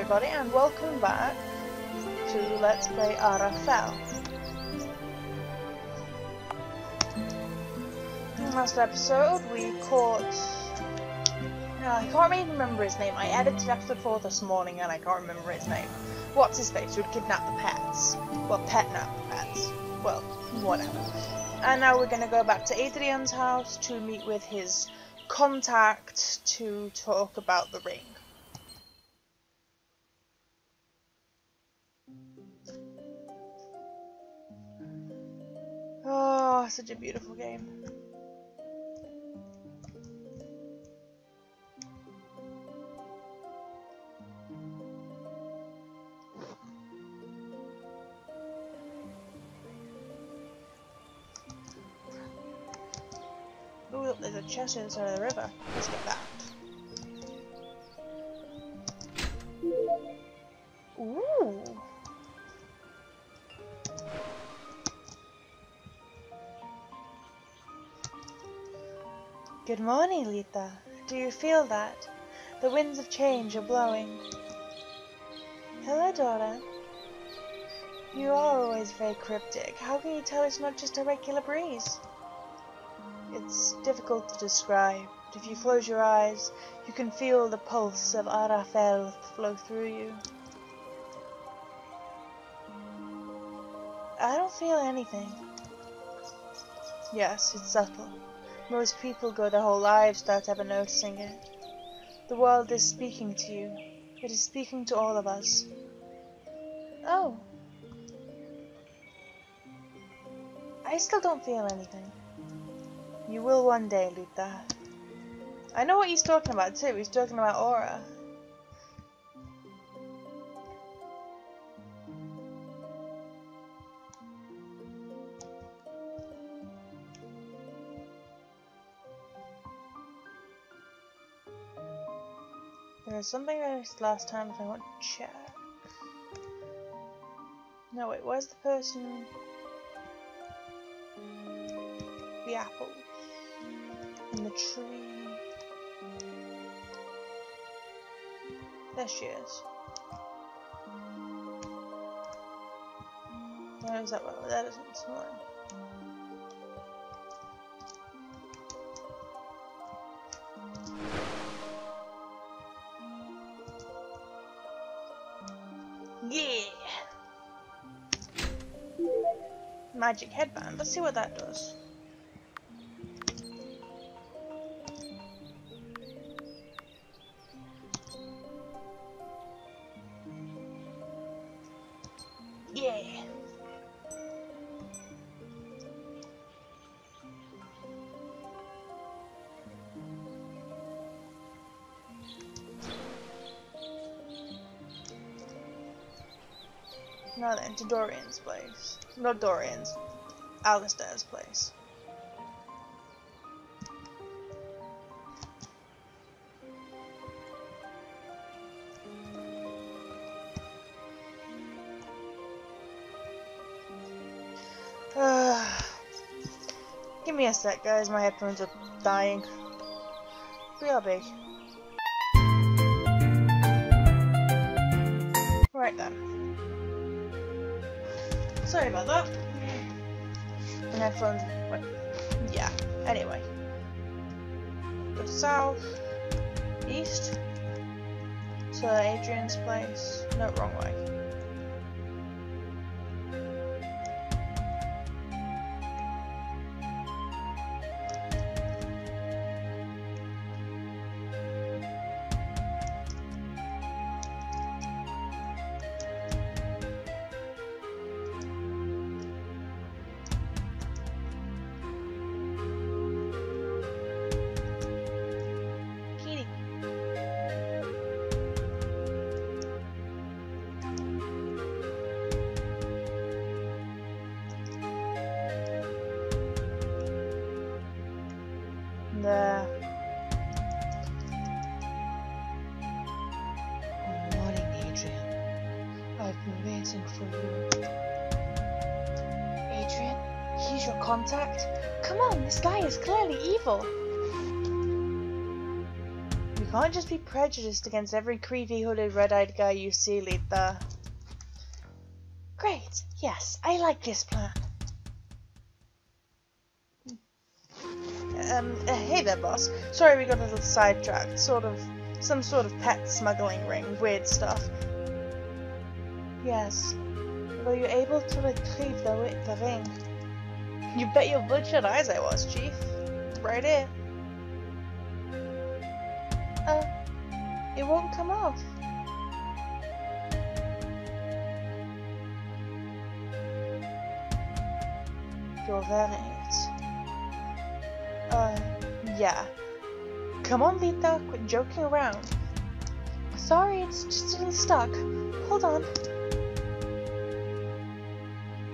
everybody, and welcome back to Let's Play Ara Fell. In last episode, we caught... No, I can't even remember his name. I edited episode 4 this morning and I can't remember his name. What's his face? Who'd kidnap the pets. Well, petnap the pets. Well, whatever. And now we're going to go back to Adrian's house to meet with his contact to talk about the ring. Oh, such a beautiful game. Ooh, there's a chest inside of the river. Let's get that. Ooh. Good morning, Lita. Do you feel that? The winds of change are blowing. Hello, Dora. You are always very cryptic. How can you tell it's not just a regular breeze? It's difficult to describe, but if you close your eyes, you can feel the pulse of Ara Fell flow through you. I don't feel anything. Yes, it's subtle. Most people go their whole lives without ever noticing it. The world is speaking to you. It is speaking to all of us. Oh. I still don't feel anything. You will one day, Lita. I know what he's talking about too. He's talking about Aura. There was something I missed last time if I want to check. No, wait, where's the person? The apple. And the tree. There she is. Where is that one? That isn't someone. Magic headband. Let's see what that does. Yeah. Now then, to Dorian's place. Not Dorian's. Alistair's place. Give me a sec, guys. My headphones are dying. Real big. Right then. Sorry about that. My headphones went. Yeah. Anyway. Go south, east to Adrian's place. No, wrong way. Contact? Come on, this guy is clearly evil. You can't just be prejudiced against every creepy hooded red eyed guy you see, Lita. Great, yes, I like this plan. Um, uh, hey there, boss. Sorry we got a little sidetracked. Sort of, some sort of pet smuggling ring, weird stuff. Yes. Were you able to retrieve the, the ring? You bet your bloodshot eyes I was, Chief. Right here. Uh, it won't come off. You're wearing it. Uh, yeah. Come on, Lita, quit joking around. Sorry, it's just little stuck. Hold on.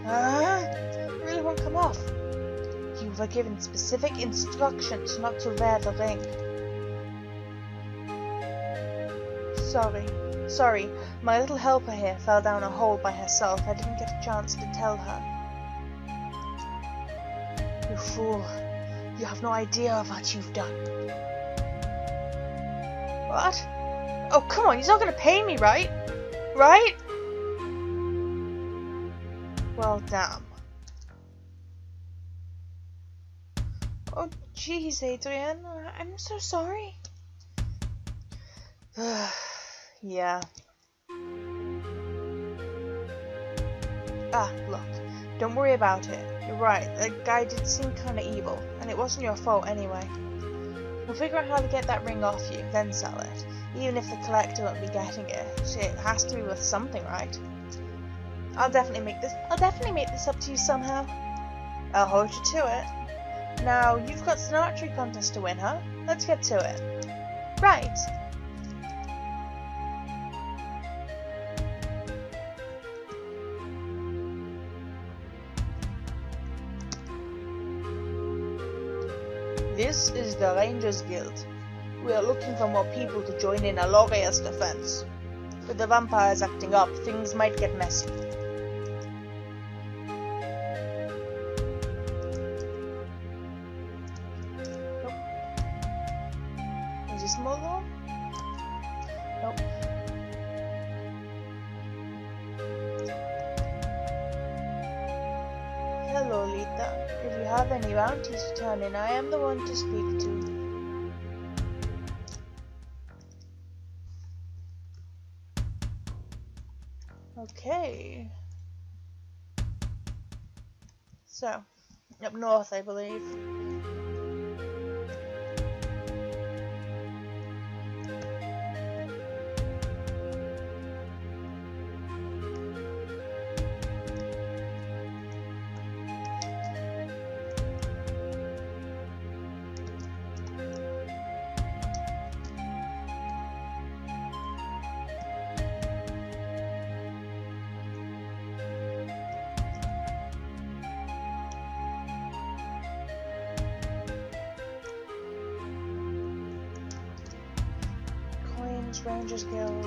Ah, You were given specific instructions not to wear the ring. Sorry. Sorry, my little helper here fell down a hole by herself. I didn't get a chance to tell her. You fool. You have no idea of what you've done. What? Oh, come on, he's not gonna pay me, right? Right? Well, damn. Oh, jeez, Adrian. I'm so sorry. yeah. Ah, look. Don't worry about it. You're right, that guy did seem kinda evil, and it wasn't your fault anyway. We'll figure out how to get that ring off you, then sell it. Even if the collector won't be getting it, it has to be worth something, right? I'll definitely make this. I'll definitely make this up to you somehow. I'll hold you to it. Now you've got an archery contest to win, huh? Let's get to it. Right. This is the Rangers Guild. We are looking for more people to join in Aloria's defense. With the vampires acting up, things might get messy. One to speak to. Okay. So, up north, I believe. Rangers Guild.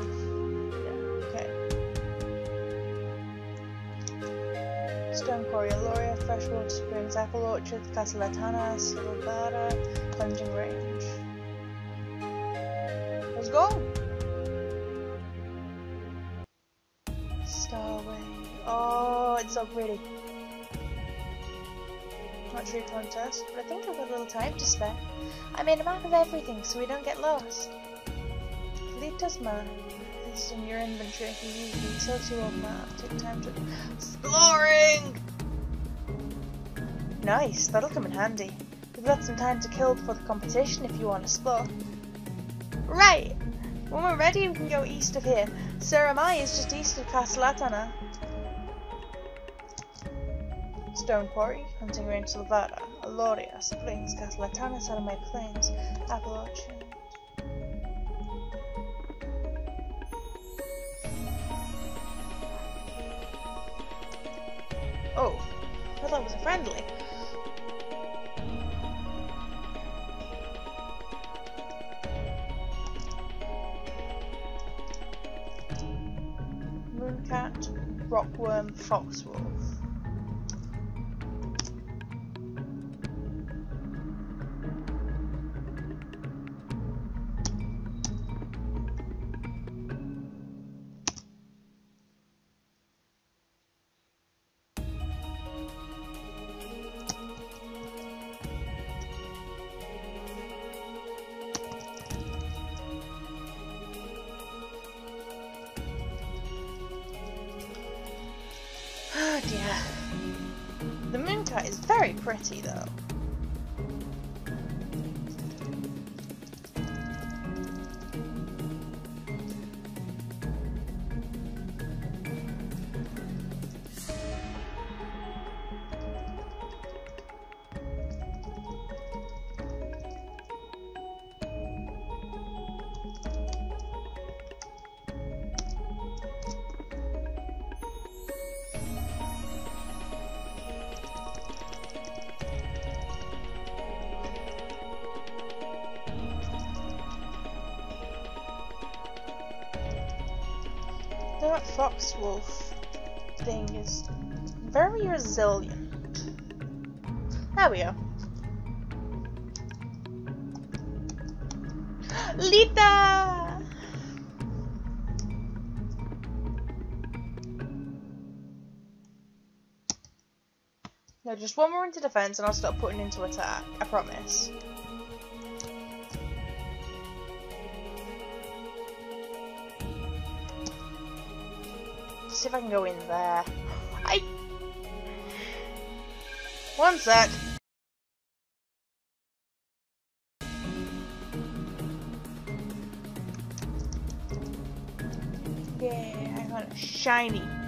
Yeah, okay. Stone Quarry, Aloria, Freshwater Springs, Apple Orchard, Castle Latana, Silvara, Hunting Range. Let's go! Starway. Oh, it's so pretty. Not true contest, but I think I've got a little time to spare. I made a map of everything so we don't get lost. This is in your inventory you use the utility world map. Take time to exploring. Nice, that'll come in handy. We've got some time to kill before the competition if you want to explore. Right. When we're ready, we can go east of here. Saramai is just east of Castle Atana. Stone Quarry, Hunting Range Silvara, Aloria, Springs, Castle Atana, Saramai Plains, Apple. Oh, I thought it was a friendly. Mooncat, Rockworm, Foxwolf. Very pretty though. Lita! No, just one more into defense and I'll start putting into attack. I promise. see if I can go in there. I. One sec. Shiny.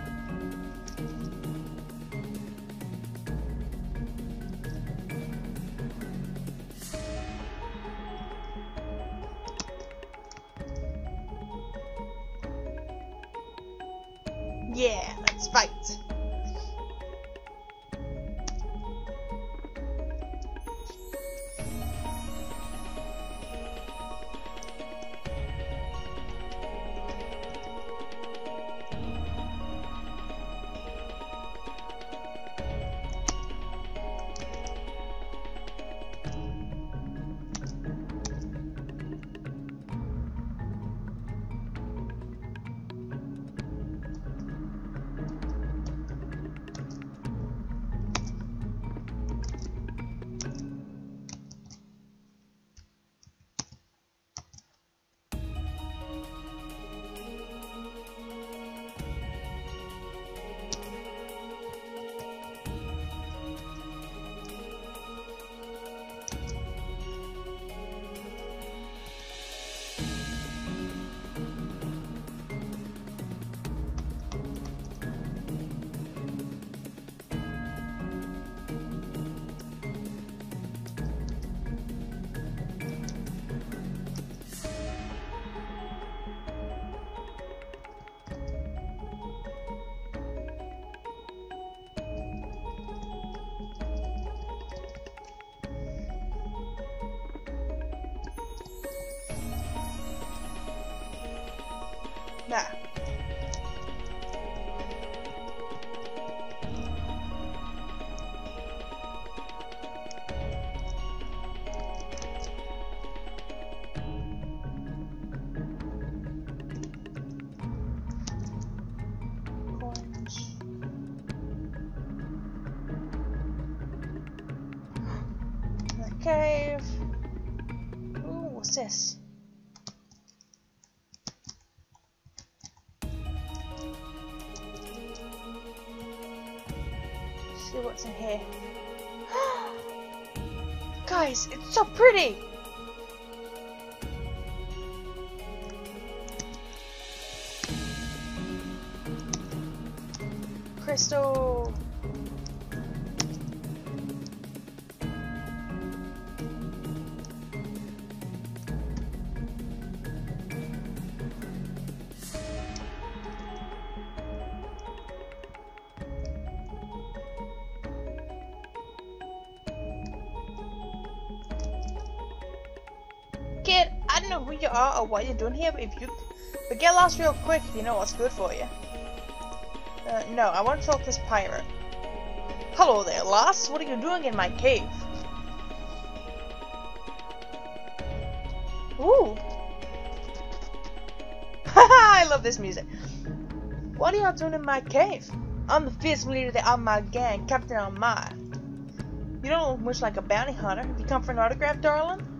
Nah. It's so pretty! Who you are or what you're doing here, but if you but get lost real quick you know what's good for you. Uh, no, I want to talk to this pirate. Hello there, lass. What are you doing in my cave? Ooh. I love this music. What are y'all doing in my cave? I'm the fearsome leader of my gang, Captain Almar. You don't look much like a bounty hunter. Have you come for an autograph, darling?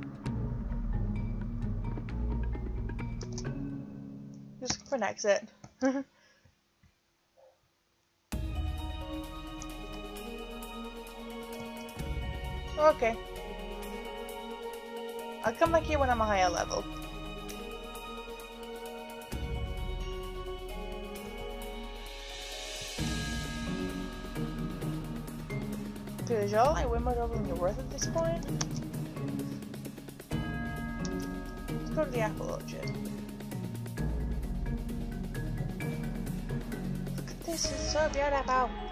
an exit. okay. I'll come back here when I'm a higher level. Cause y'all I win more than you're worth at this point. Let's go to the apple orchard. This, is so beautiful.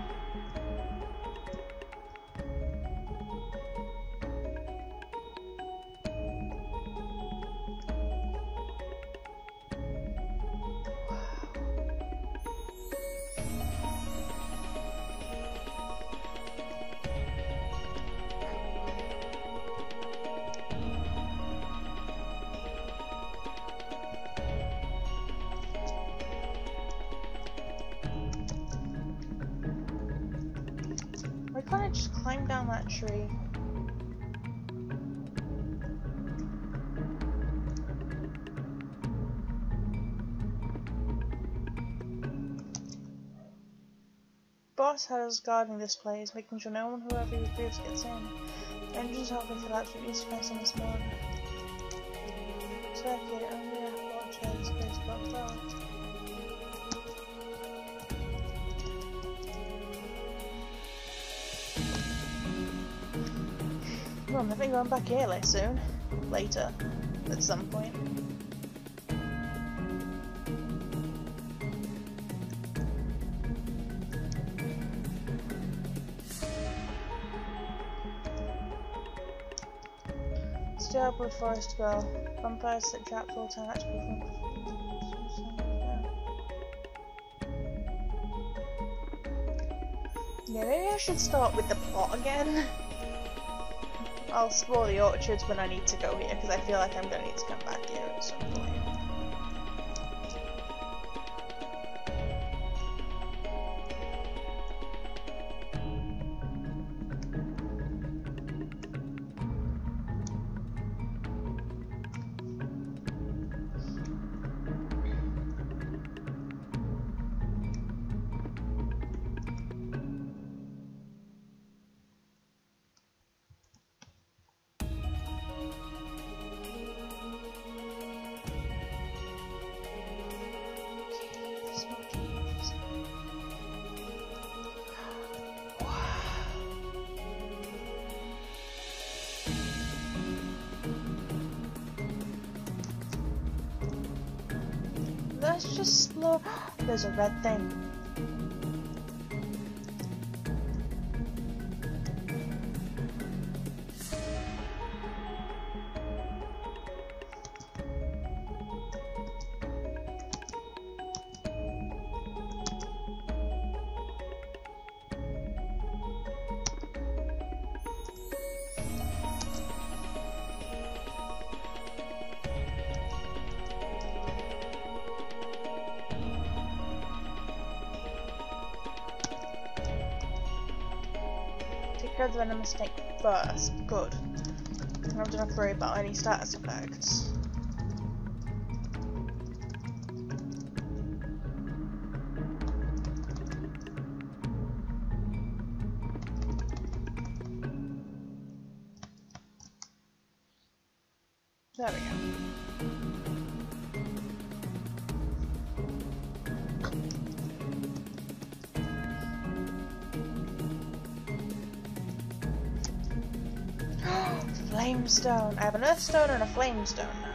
Has guarding this place, making sure no one whoever he recruits gets in. Engines helping for that to use defense on this morning. Circuit, only a watch has space blocked out. Well, I'm definitely going back here like soon. Later. At some point. Forest Well. Vampires that trap full time actually Yeah, maybe I should start with the plot again. I'll explore the orchards when I need to go here because I feel like I'm going to need to come back here at some point. Let's just explore. There's a red thing. Take care of the venomous snake first. Good. I don't have to worry about any status effects. There we go. Flamestone. I have an Earthstone and a Flamestone now.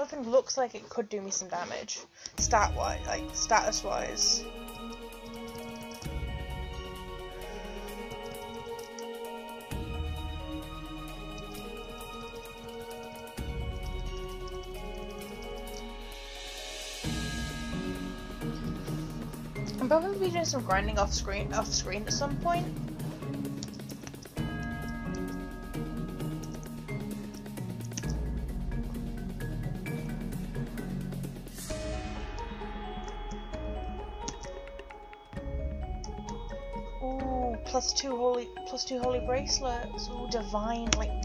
nothing looks like it could do me some damage. Stat-wise, like, status-wise. I'm probably doing some grinding off screen off screen at some point. Two holy plus two holy bracelets. Ooh, divine like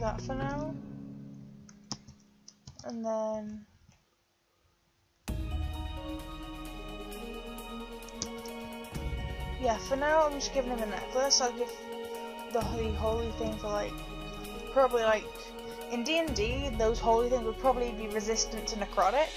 that for now. And then. Yeah, for now I'm just giving him a necklace. I'll give the holy, thing for like probably like in D and D those holy things would probably be resistant to necrotic.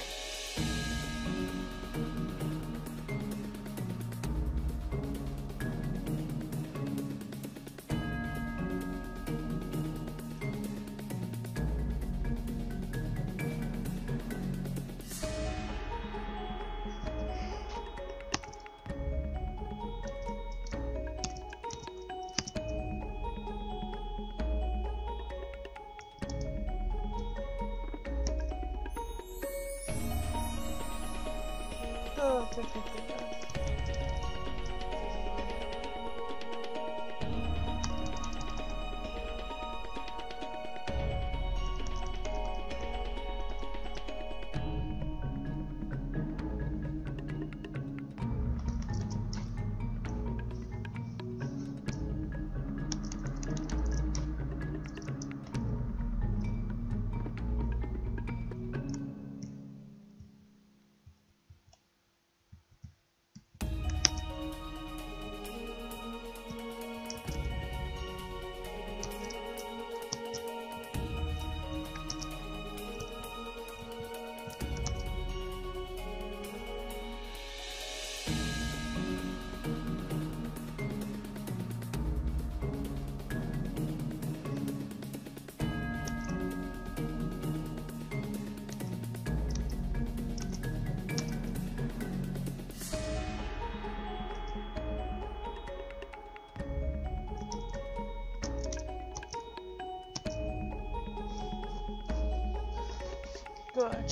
Good.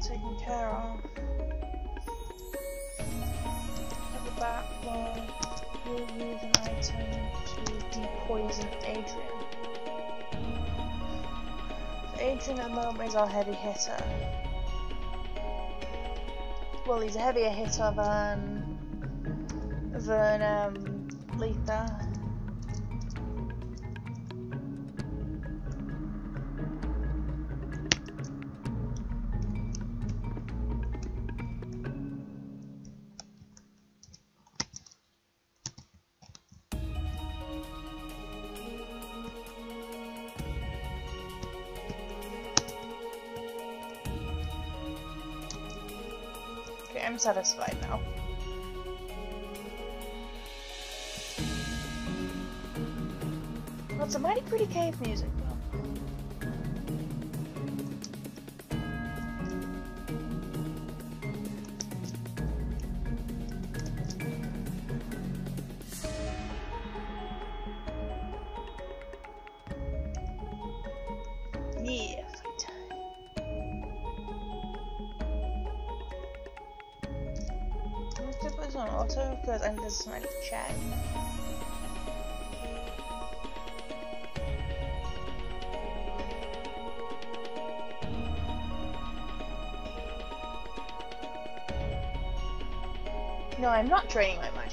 Taken care of. At the back wall, you'll use an item to depoison Adrian. Adrian at the moment is our heavy hitter. Well, he's a heavier hitter than than um, Letha. Satisfied now. Well, a mighty pretty cave music, though. Yeah, on auto because I think this is my chat. No, I'm not draining my magic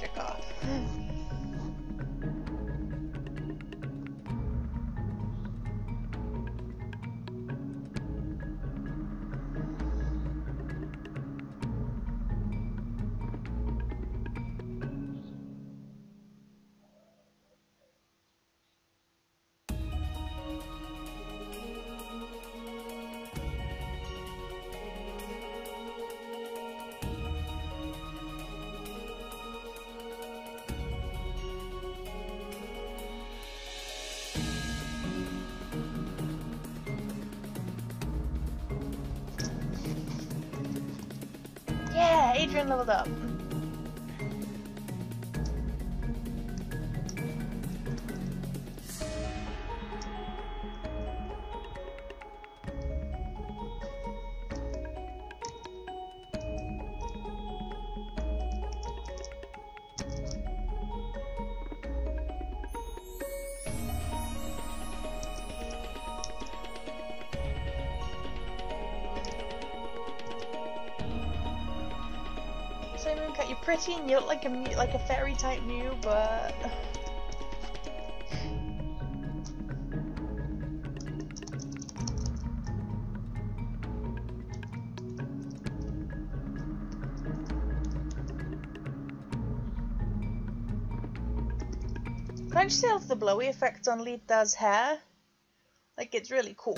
Adrian leveled up. And look like a like a fairy type Mew, but Can't you the blowy effect on Lita's hair? Like it's really cool.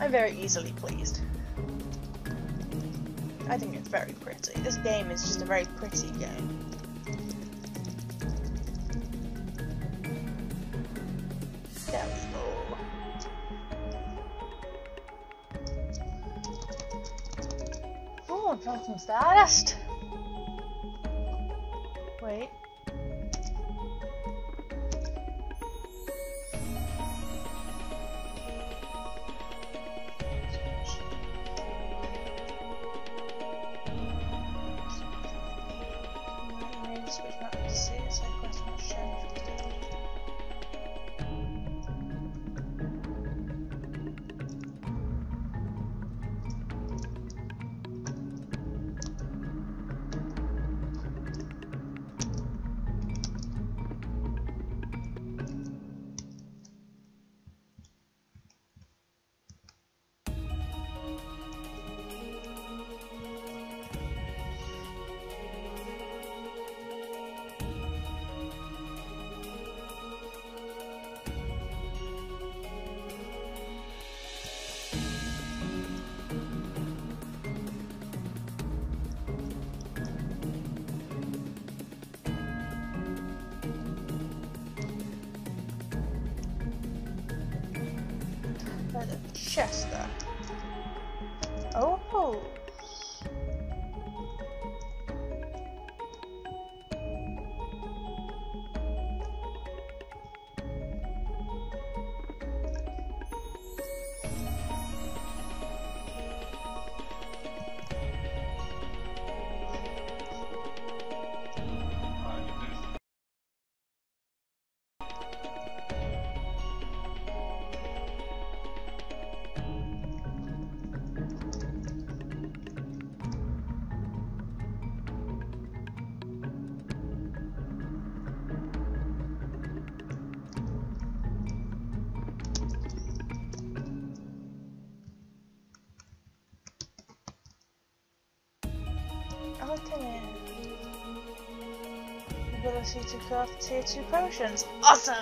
I'm very easily pleased. I think it's very pretty. This game is just a very pretty game. Oh, I found some stardust. There's Tier 2 potions. Awesome!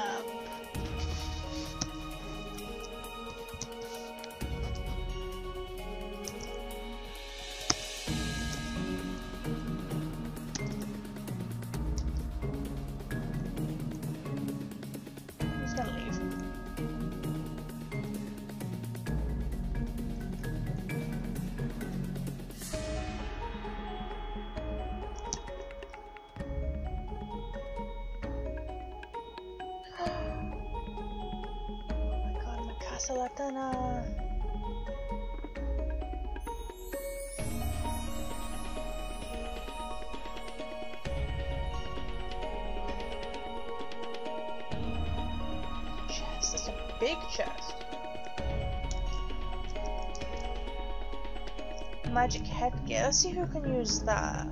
Let's see who can use that.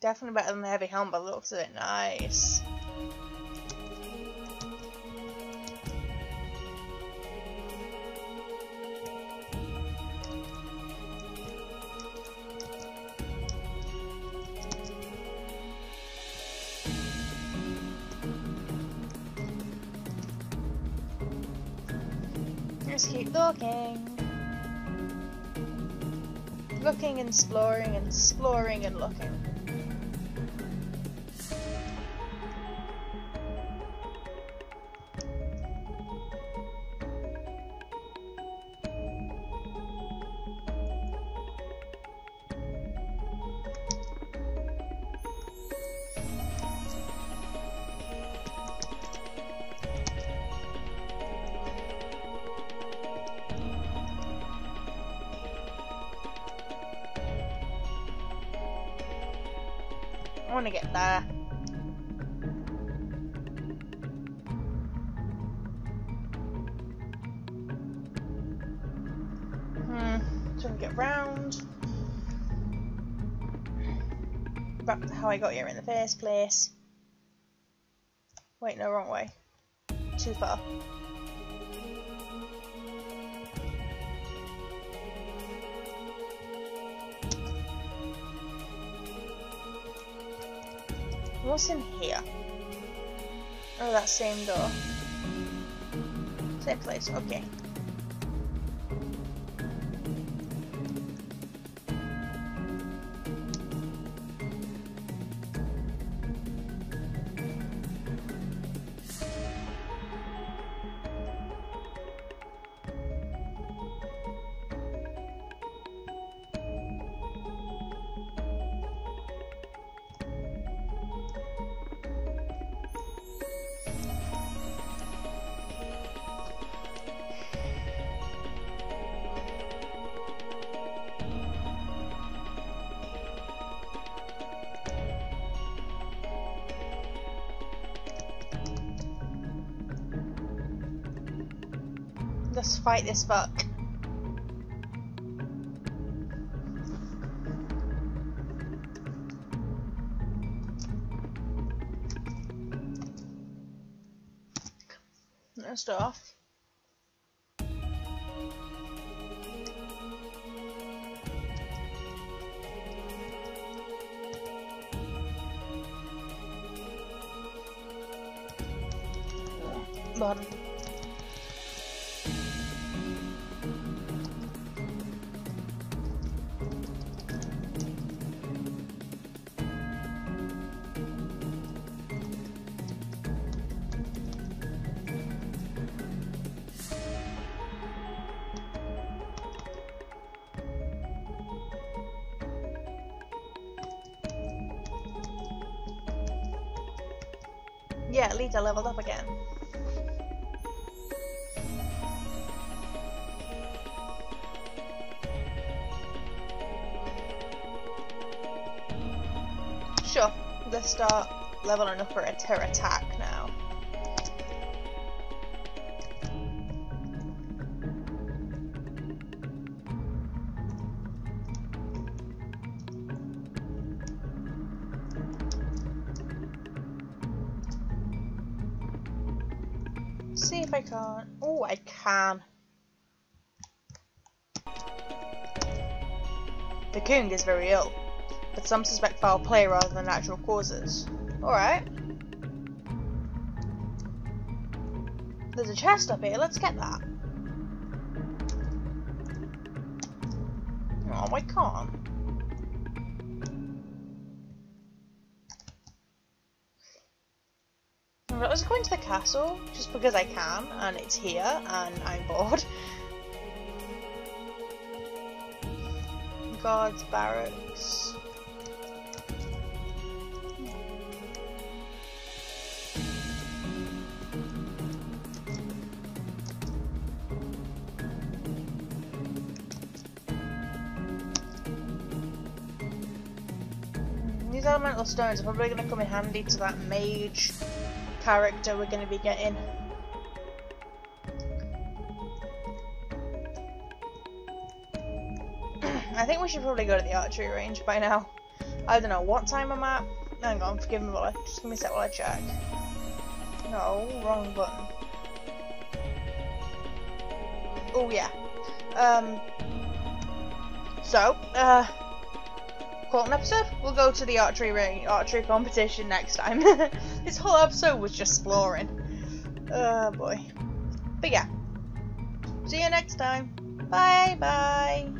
Definitely better than the heavy helmet, but looks of it nice. Looking. looking and exploring and exploring and looking. How I got here in the first place. Wait, no, wrong way. Too far. What's in here? Oh, that same door. Same place, okay. Let's fight this fuck. First off. At leveled up again. Sure, let's start leveling up for a terror attack Is very ill, but some suspect foul play rather than natural causes. Alright. There's a chest up here, let's get that. Oh, I can't. Let's go into the castle, just because I can, and it's here, and I'm bored. Guards, barracks. These elemental stones are probably going to come in handy to that mage character we're going to be getting. Should probably go to the archery range by now. I don't know what time I'm at. Hang on, forgive me while I just give me a sec while I check. No, wrong button. Oh yeah. Um. So, uh, call an episode. We'll go to the archery ring, archery competition next time. this whole episode was just exploring. Oh boy. But yeah. See you next time. Bye bye.